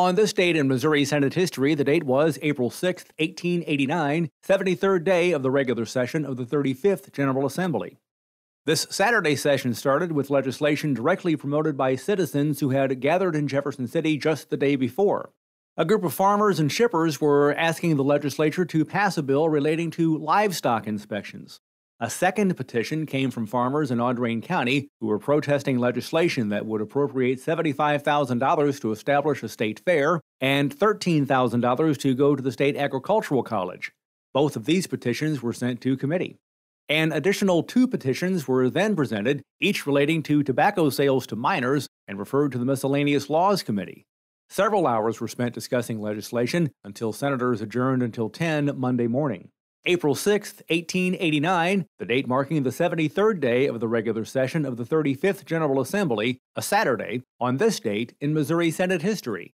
On this date in Missouri Senate history, the date was April 6, 1889, 73rd day of the regular session of the 35th General Assembly. This Saturday session started with legislation directly promoted by citizens who had gathered in Jefferson City just the day before. A group of farmers and shippers were asking the legislature to pass a bill relating to livestock inspections. A second petition came from farmers in Audrain County who were protesting legislation that would appropriate $75,000 to establish a state fair and $13,000 to go to the state agricultural college. Both of these petitions were sent to committee. An additional two petitions were then presented, each relating to tobacco sales to minors and referred to the Miscellaneous Laws Committee. Several hours were spent discussing legislation until senators adjourned until 10 Monday morning. April 6, 1889, the date marking the 73rd day of the regular session of the 35th General Assembly, a Saturday, on this date in Missouri Senate history.